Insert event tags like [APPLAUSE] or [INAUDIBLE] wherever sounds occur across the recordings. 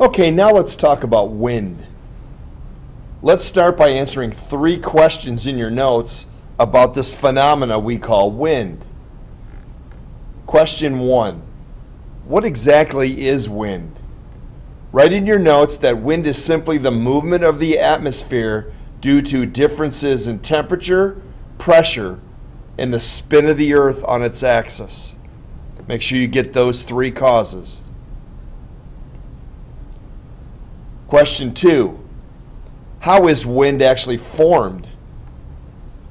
Okay, now let's talk about wind. Let's start by answering three questions in your notes about this phenomena we call wind. Question one What exactly is wind? Write in your notes that wind is simply the movement of the atmosphere due to differences in temperature, pressure, and the spin of the earth on its axis. Make sure you get those three causes. Question two How is wind actually formed?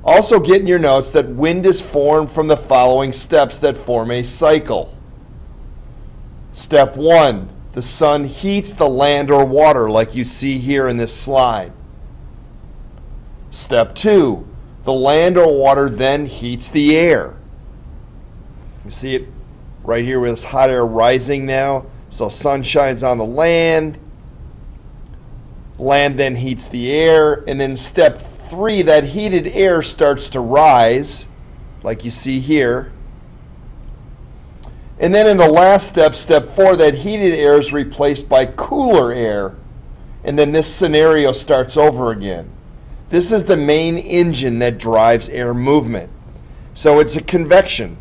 Also, get in your notes that wind is formed from the following steps that form a cycle. Step one the sun heats the land or water, like you see here in this slide. Step two the land or water then heats the air. You see it right here with this hot air rising now. So sun shines on the land, Land then heats the air, and then step three, that heated air starts to rise, like you see here. And then in the last step, step four, that heated air is replaced by cooler air. And then this scenario starts over again. This is the main engine that drives air movement. So it's a convection.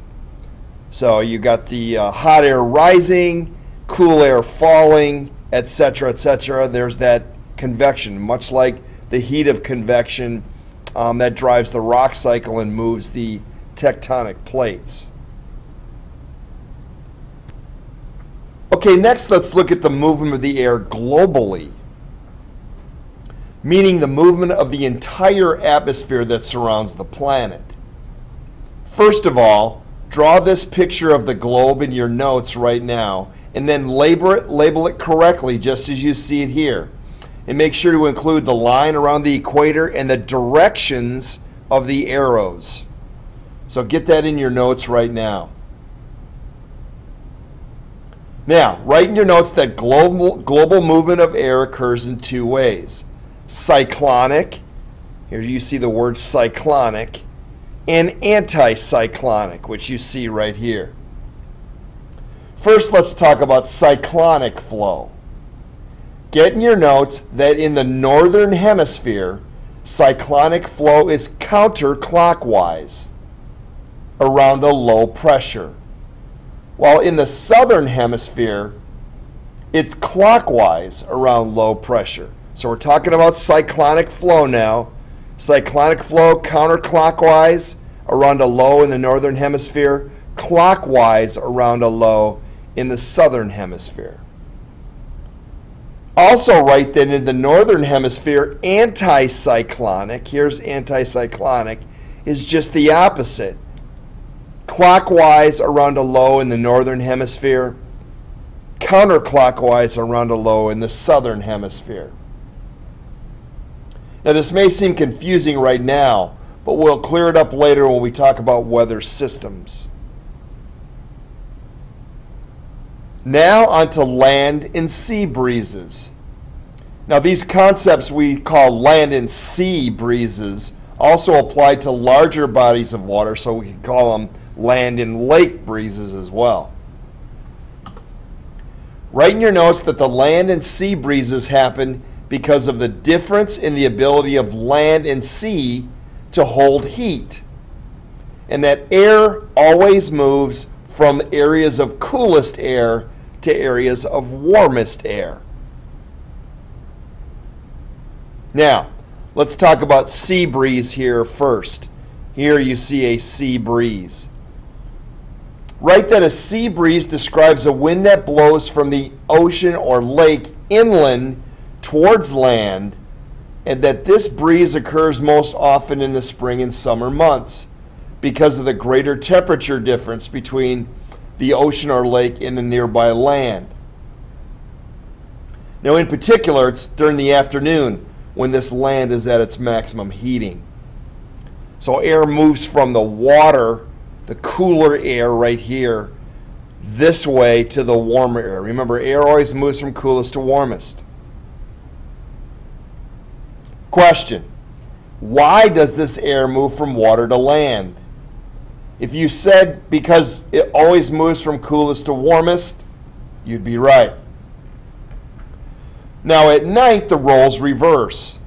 So you got the uh, hot air rising, cool air falling, etc., etc. There's that convection, much like the heat of convection um, that drives the rock cycle and moves the tectonic plates. Okay, next let's look at the movement of the air globally, meaning the movement of the entire atmosphere that surrounds the planet. First of all, draw this picture of the globe in your notes right now, and then label it, label it correctly just as you see it here and make sure to include the line around the equator and the directions of the arrows. So get that in your notes right now. Now, write in your notes that global, global movement of air occurs in two ways. Cyclonic, here you see the word cyclonic, and anticyclonic, which you see right here. First, let's talk about cyclonic flow. Get in your notes that in the northern hemisphere, cyclonic flow is counterclockwise around a low pressure. While in the southern hemisphere, it's clockwise around low pressure. So we're talking about cyclonic flow now. Cyclonic flow counterclockwise around a low in the northern hemisphere, clockwise around a low in the southern hemisphere. Also, right then in the northern hemisphere, anticyclonic, here's anticyclonic, is just the opposite. Clockwise around a low in the northern hemisphere, counterclockwise around a low in the southern hemisphere. Now, this may seem confusing right now, but we'll clear it up later when we talk about weather systems. Now onto land and sea breezes. Now these concepts we call land and sea breezes also apply to larger bodies of water, so we can call them land and lake breezes as well. Write in your notes that the land and sea breezes happen because of the difference in the ability of land and sea to hold heat, and that air always moves from areas of coolest air to areas of warmest air. Now, let's talk about sea breeze here first. Here you see a sea breeze. Write that a sea breeze describes a wind that blows from the ocean or lake inland towards land, and that this breeze occurs most often in the spring and summer months because of the greater temperature difference between the ocean or lake in the nearby land. Now, in particular, it's during the afternoon when this land is at its maximum heating. So, air moves from the water, the cooler air right here, this way to the warmer air. Remember, air always moves from coolest to warmest. Question Why does this air move from water to land? If you said because it always moves from coolest to warmest, you'd be right. Now at night, the roles reverse.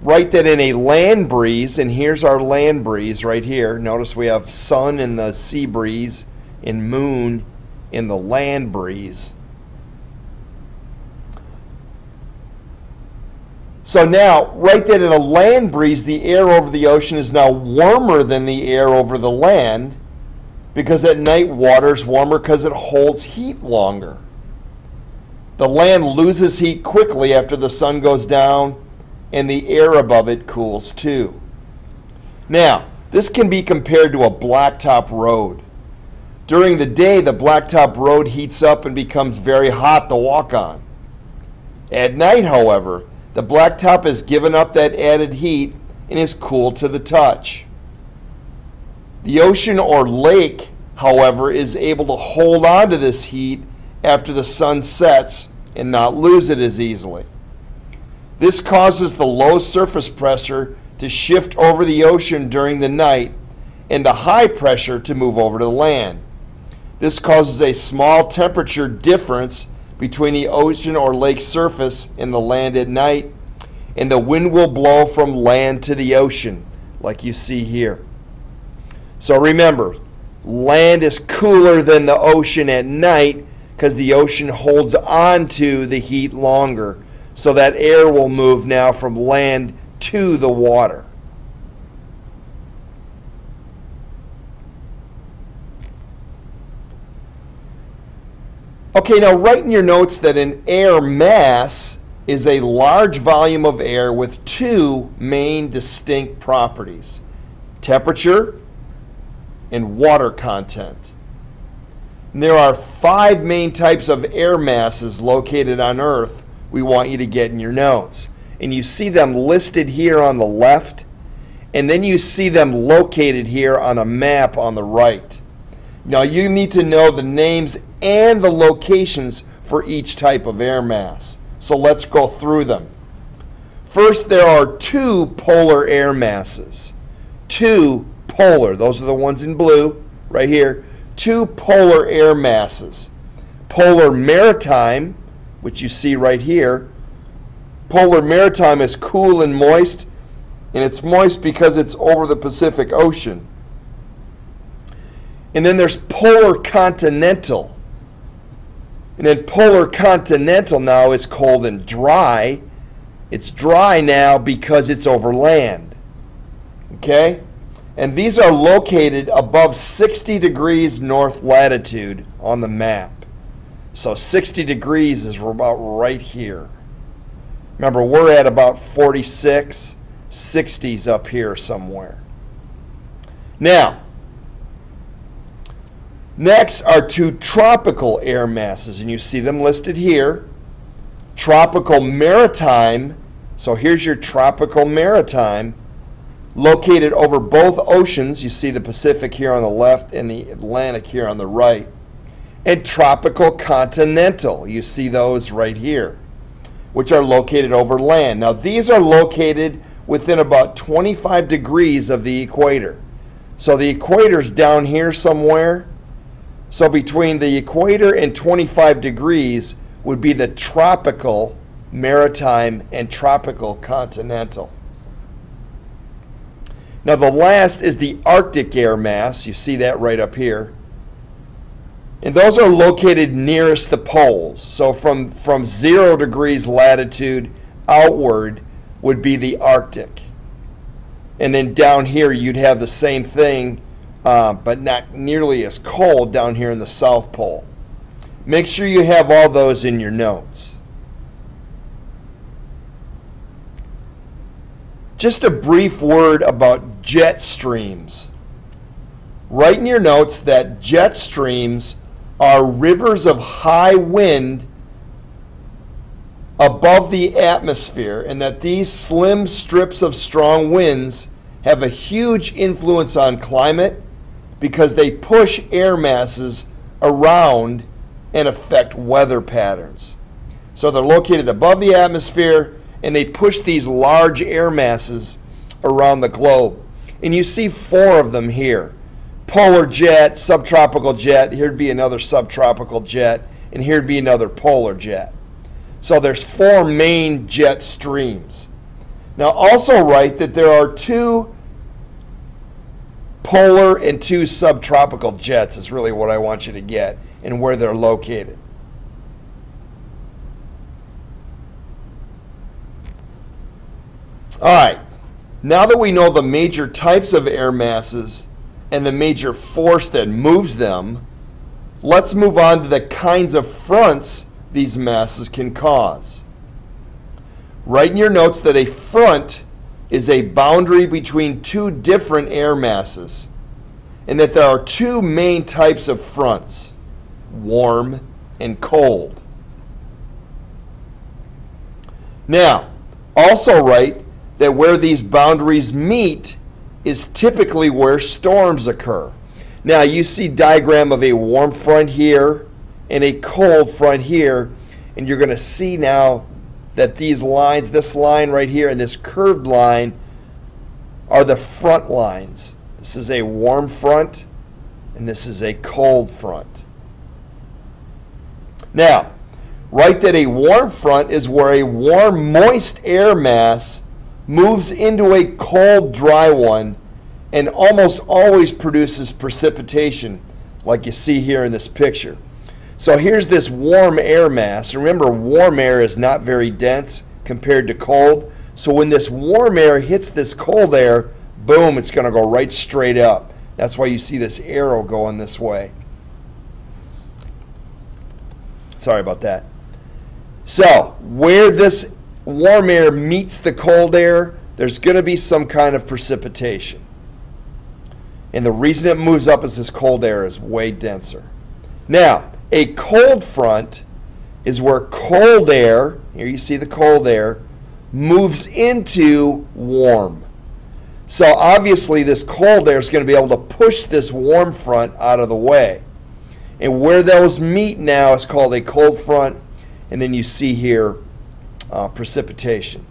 Write that in a land breeze, and here's our land breeze right here. Notice we have sun in the sea breeze and moon in the land breeze. So now, right that in a land breeze, the air over the ocean is now warmer than the air over the land because at night water is warmer because it holds heat longer. The land loses heat quickly after the sun goes down and the air above it cools too. Now, this can be compared to a blacktop road. During the day, the blacktop road heats up and becomes very hot to walk on. At night, however, the blacktop has given up that added heat and is cool to the touch. The ocean or lake, however, is able to hold on to this heat after the sun sets and not lose it as easily. This causes the low surface pressure to shift over the ocean during the night and the high pressure to move over to the land. This causes a small temperature difference between the ocean or lake surface and the land at night, and the wind will blow from land to the ocean, like you see here. So remember, land is cooler than the ocean at night because the ocean holds on to the heat longer. So that air will move now from land to the water. Okay, now write in your notes that an air mass is a large volume of air with two main distinct properties temperature and water content. And there are five main types of air masses located on Earth we want you to get in your notes. And you see them listed here on the left, and then you see them located here on a map on the right. Now you need to know the names and the locations for each type of air mass. So let's go through them. First, there are two polar air masses. Two polar, those are the ones in blue right here. Two polar air masses. Polar maritime, which you see right here. Polar maritime is cool and moist, and it's moist because it's over the Pacific Ocean. And then there's polar continental. And then polar continental now is cold and dry. It's dry now because it's over land. Okay? And these are located above 60 degrees north latitude on the map. So 60 degrees is about right here. Remember, we're at about 46, 60s up here somewhere. Now, next are two tropical air masses, and you see them listed here. Tropical maritime, so here's your tropical maritime, located over both oceans. You see the Pacific here on the left and the Atlantic here on the right. And tropical continental, you see those right here, which are located over land. Now, these are located within about 25 degrees of the equator. So the equator's down here somewhere. So between the equator and 25 degrees would be the tropical maritime and tropical continental. Now the last is the Arctic air mass. You see that right up here. And those are located nearest the poles. So from, from zero degrees latitude outward would be the Arctic. And then down here you'd have the same thing, uh, but not nearly as cold down here in the South Pole. Make sure you have all those in your notes. Just a brief word about jet streams. Write in your notes that jet streams are rivers of high wind above the atmosphere, and that these slim strips of strong winds have a huge influence on climate because they push air masses around and affect weather patterns. So they're located above the atmosphere and they push these large air masses around the globe. And you see four of them here polar jet, subtropical jet, here'd be another subtropical jet, and here'd be another polar jet. So there's four main jet streams. Now also write that there are two polar and two subtropical jets is really what I want you to get and where they're located. All right, now that we know the major types of air masses and the major force that moves them, let's move on to the kinds of fronts these masses can cause. Write in your notes that a front is a boundary between two different air masses and that there are two main types of fronts, warm and cold. Now, also write that where these boundaries meet is typically where storms occur. Now you see diagram of a warm front here and a cold front here, and you're going to see now that these lines, this line right here and this curved line, are the front lines. This is a warm front, and this is a cold front. Now, write that a warm front is where a warm, moist air mass moves into a cold, dry one and almost always produces precipitation, like you see here in this picture. So here's this warm air mass. Remember, warm air is not very dense compared to cold. So when this warm air hits this cold air, boom, it's going to go right straight up. That's why you see this arrow going this way. Sorry about that. So, where this warm air meets the cold air, there's going to be some kind of precipitation. And the reason it moves up is this cold air is way denser. Now, a cold front is where cold air, here you see the cold air, moves into warm. So obviously this cold air is going to be able to push this warm front out of the way. And where those meet now is called a cold front. And then you see here uh, precipitation.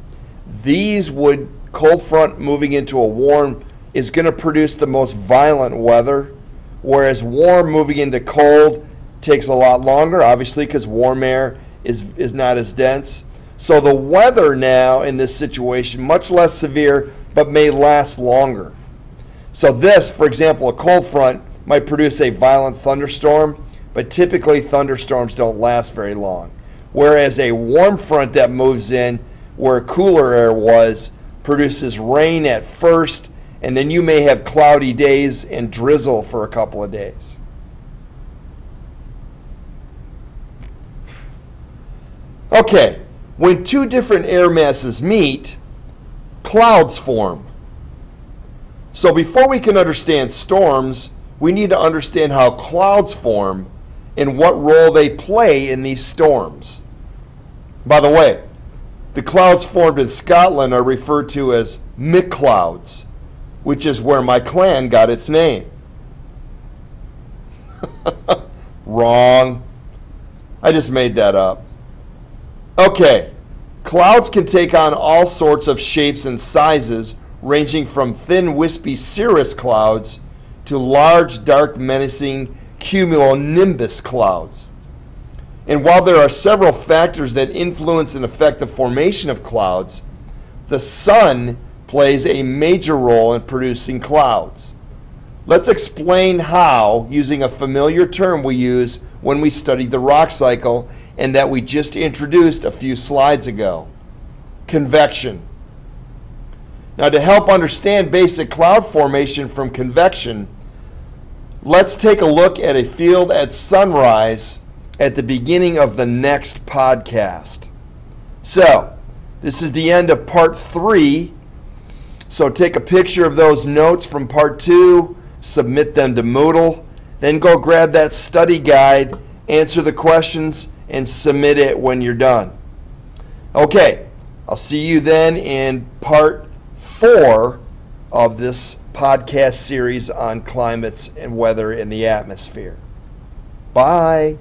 These would, cold front moving into a warm is going to produce the most violent weather, whereas warm moving into cold takes a lot longer, obviously, because warm air is, is not as dense. So the weather now in this situation, much less severe, but may last longer. So this, for example, a cold front might produce a violent thunderstorm, but typically thunderstorms don't last very long. Whereas a warm front that moves in where cooler air was produces rain at first, and then you may have cloudy days and drizzle for a couple of days. Okay, when two different air masses meet, clouds form. So before we can understand storms, we need to understand how clouds form and what role they play in these storms. By the way, the clouds formed in Scotland are referred to as McClouds, which is where my clan got its name. [LAUGHS] Wrong. I just made that up. Okay, clouds can take on all sorts of shapes and sizes, ranging from thin, wispy cirrus clouds to large, dark, menacing cumulonimbus clouds. And while there are several factors that influence and affect the formation of clouds, the sun plays a major role in producing clouds. Let's explain how using a familiar term we use when we studied the rock cycle and that we just introduced a few slides ago convection. Now, to help understand basic cloud formation from convection, let's take a look at a field at sunrise at the beginning of the next podcast. So, this is the end of part three. So, take a picture of those notes from part two, submit them to Moodle, then go grab that study guide, answer the questions, and submit it when you're done. Okay, I'll see you then in part four of this podcast series on climates and weather in the atmosphere. Bye.